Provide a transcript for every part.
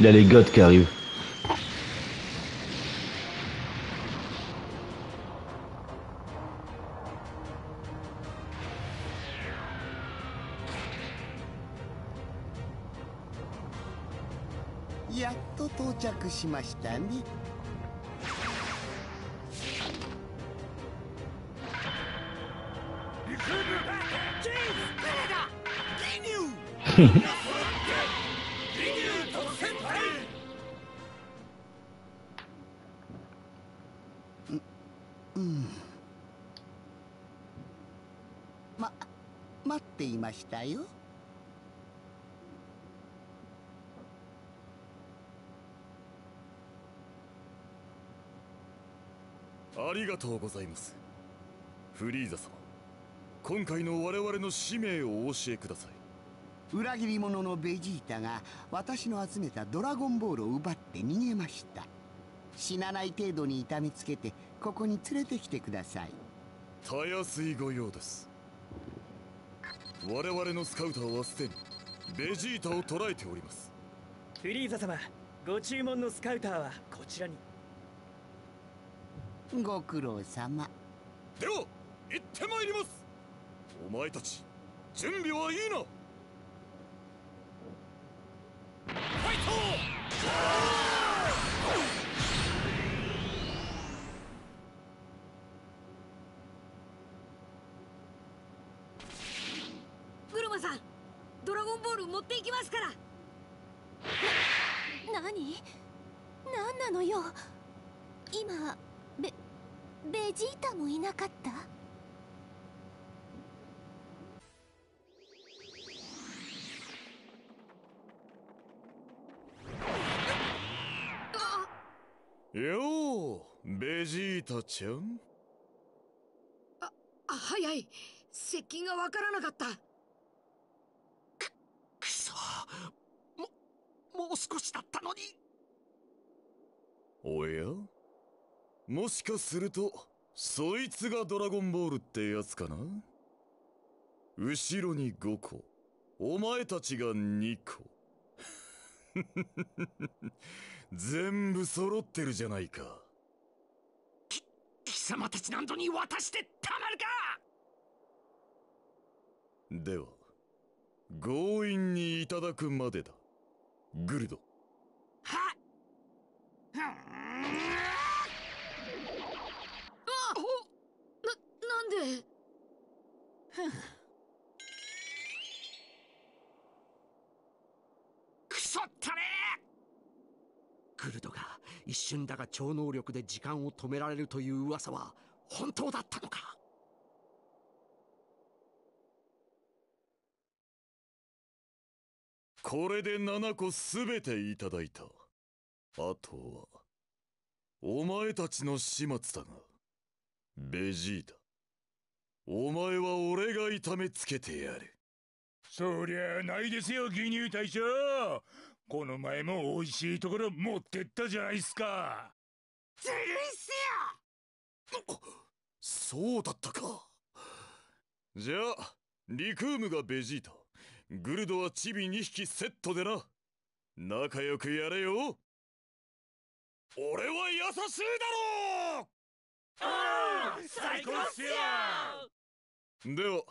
Il a les gods qui arrivent. たねま待っていましたよ。ありがとうございます。フリーザ様。今回の我々の使命をお教えください。裏切り者のベジータが私の集めたドラゴンボールを奪って逃げました死なない程度に痛めつけてここに連れてきてください。たやすいご用です。我々のスカウターはすでにベジータを捕らえております。フリーザ様ご注文のスカウターはこちらに。ご苦労様。では行ってまいります。お前たち準備はいいなっていきますから。な何？何なのよ？今ベベジータもいなかった？ようベジータちゃん。あ早い。接近がわからなかったももう少しだったのに。おや？もしかするとそいつがドラゴンボールってやつかな？後ろに5個お前たちが2個。全部揃ってるじゃないか。貴様たち何度に渡してたまるか！では強引にいただくまでだ。グルド。はななんで？クソったれグルドが一瞬だが超能力で時間を止められるという噂は本当だったのか？これで7個すべていただいた。あとはお前たちの始末だがベジータ。お前は俺が痛めつけてやる。そりゃないですよ義乳大将。この前も美味しいところ持ってったじゃないっすか。ずるいっすよ。そうだったか。じゃあリクームがベジータグルドはチビ2匹セットでな。仲良くやれよ。俺は優しいだろう！ああ最高っすよ！では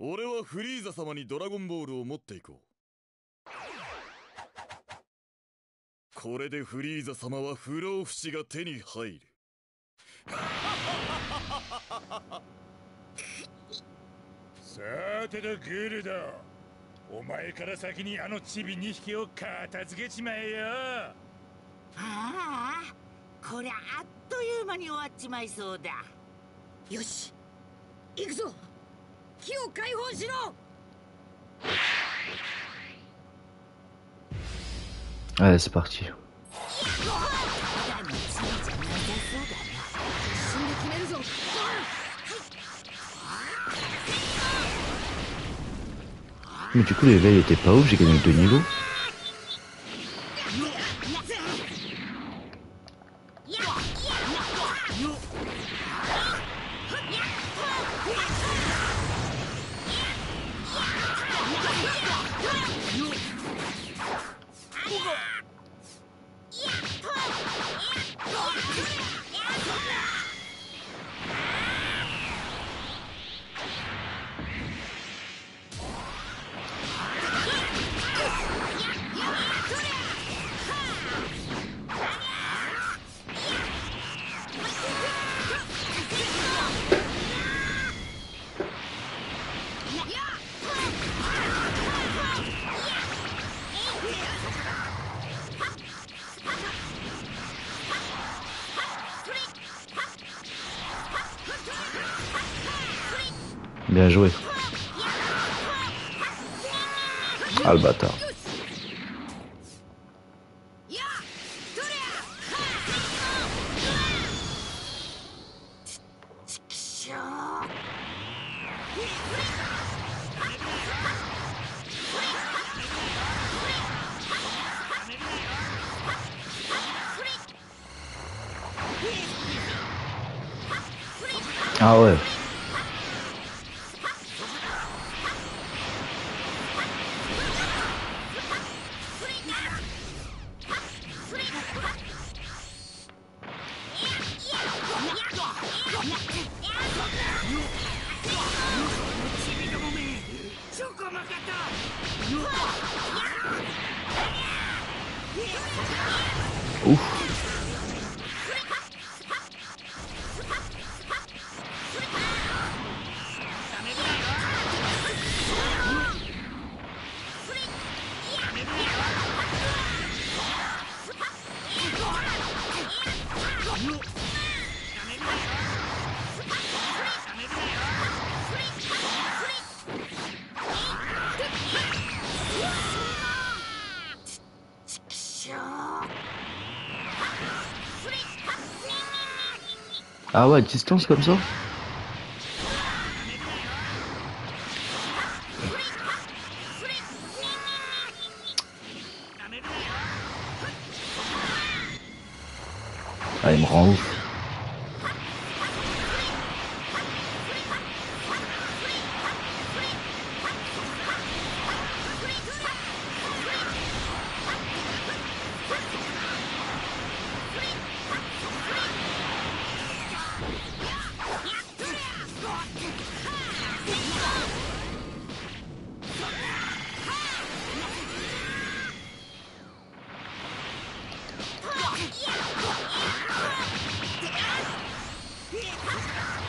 俺はフリーザ様にドラゴンボールを持っていこう。これでフリーザ様は不老不死が手に入る。さてとグルドお前から先にあのチビ2匹を片付けちまえよ。ああこりゃあっという間に終わっちまいそうだ。よし行くぞ。木を解放しろ。Allez, c'est parti. Mais du coup, l'éveil était pas ouf, j'ai gagné deux niveaux. Bien joué. Ah. Ah ouais, distance comme ça Ah, il me rend ouf. ¡Qué pasa!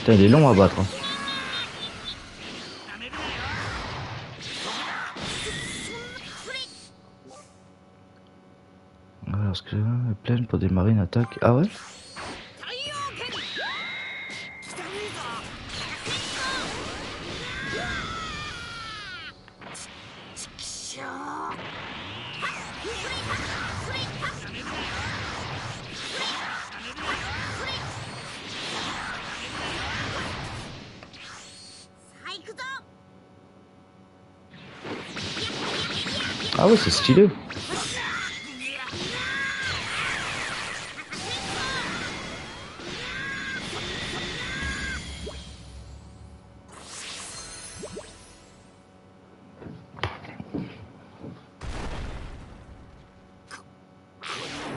Putain, il est long à battre. hein. Alors, ce que est pleine pour démarrer une attaque. Ah ouais? Ah ouais, c'est stylé.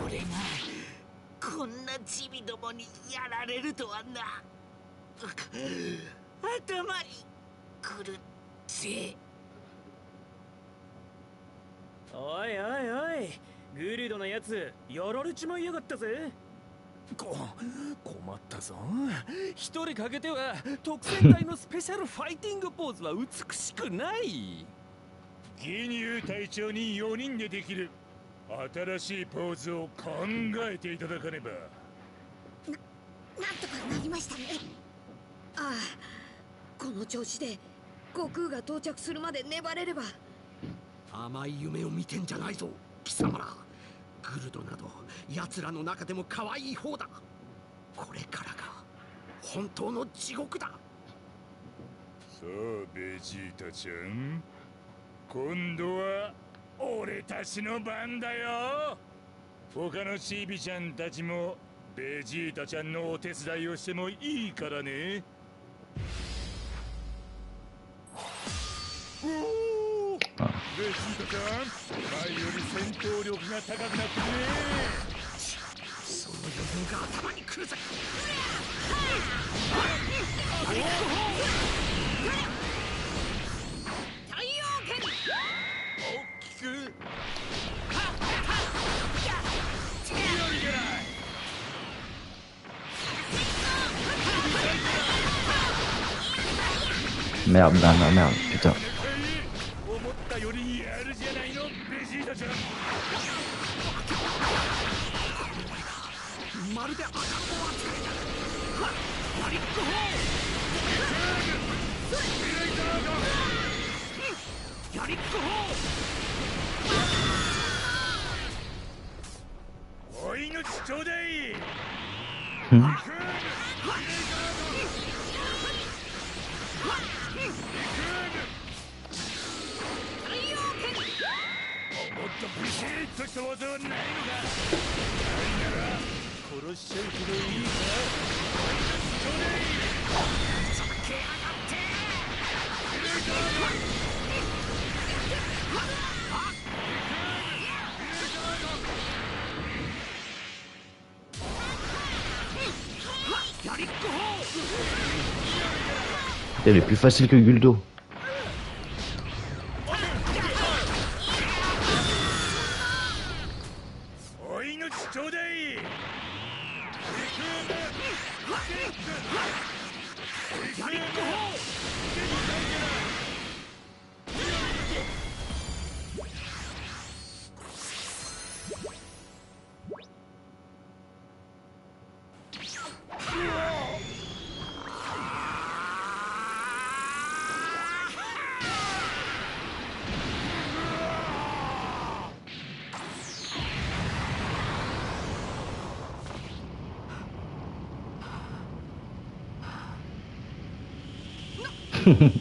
俺がこんなチビどもにやられるとはな頭にくるぜおいおいおいグルドのやつやられちまいやがったぜ。こ困ったぞ。一人かけては特戦隊のスペシャルファイティングポーズは美しくない。ギニュー隊長に4人でできる。新しいポーズを考えていただかねば。なんとかなりましたね。ああこの調子で悟空が到着するまで粘れれば甘い夢を見てんじゃないぞ貴様ら。グルドなど奴らの中でも可愛い方だ。これからが本当の地獄だ。さあベジータちゃん。今度は俺たちの番だよ。他のチビちゃんたちもベジータちゃんのお手伝いをしてもいいからね。おベジータちゃん前より戦闘力が高くなってるねその余裕が頭にくるぜ太陽剣大きく強いじゃない Merde, merde, merde, merde, putain. まるで赤ん。坊扱いだはっマリックホーヤリックホーお命ちょうだいもっとビシッとした技はないのか殺しちゃうけどいいかお命ちょうだいヤリックホ Elle est plus facile que Guldo. ーヤリッ準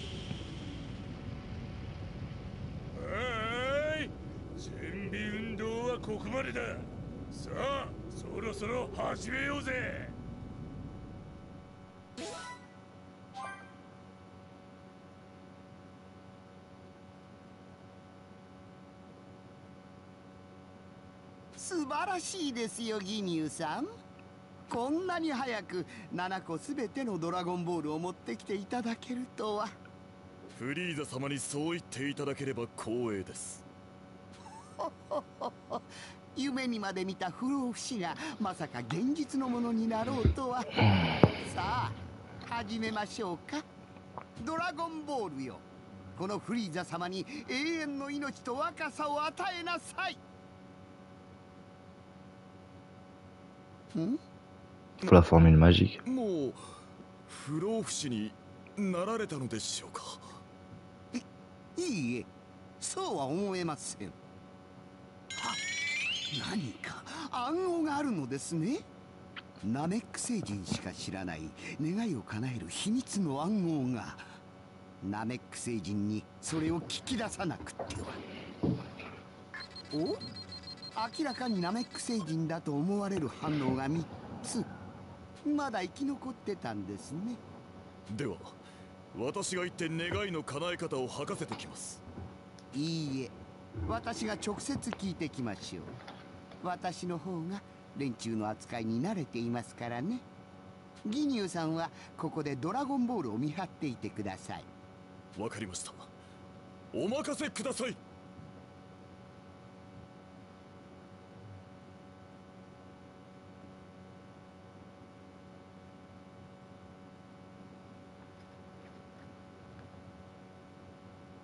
備運動はここまでだ。さあそろそろ始めようぜ。素晴らしいですよギニューさん。こんなに早く7個すべてのドラゴンボールを持ってきていただけるとは。フリーザ様にそう言っていただければ光栄です。夢にまで見た不老不死がまさか現実のものになろうとは。さあ始めましょうか。ドラゴンボールよ。このフリーザ様に永遠の命と若さを与えなさい。ん？Pour la formule magique. もう不老不死になられたのでしょうか。いいえそうは思えません。は何か暗号があるのですね。ナメック星人しか知らない願いを叶える秘密の暗号が。ナメック星人にそれを聞き出さなくっては。お？明らかにナメック星人だと思われる反応が3つまだ生き残ってたんですね。では私が行って願いの叶え方を吐かせてきます。いいえ。私が直接聞いてきましょう。私の方が連中の扱いに慣れていますからね。ギニューさんはここでドラゴンボールを見張っていてください。わかりました。お任せください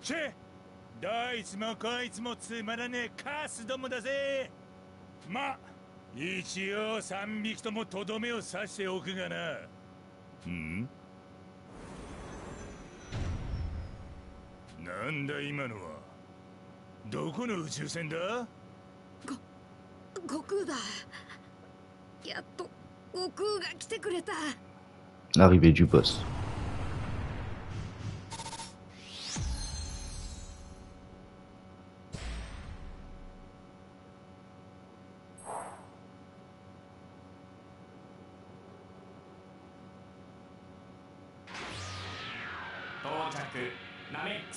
チェどいつもこいつもつまらねえカスどもだぜ。ま一応3匹ともとどめを刺しておくがな。うん？なんだ今のは？どこの宇宙船だ？悟空だ。やっと悟空が来てくれた。Arrivée du boss.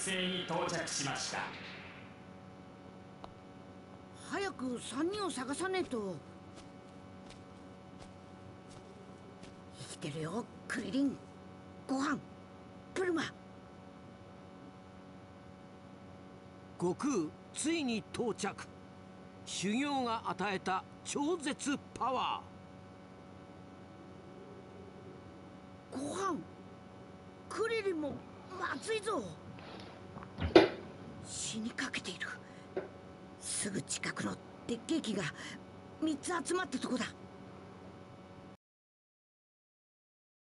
ナメック星に到着しました。早く3人を探さねえと。生きてるよ。クリリン。ご飯。プルマ悟空ついに到着。修行が与えた超絶パワご飯。クリリンもまずいぞ死にかけている。すぐ近くの鉄ケーキが3つ集まったとこだ。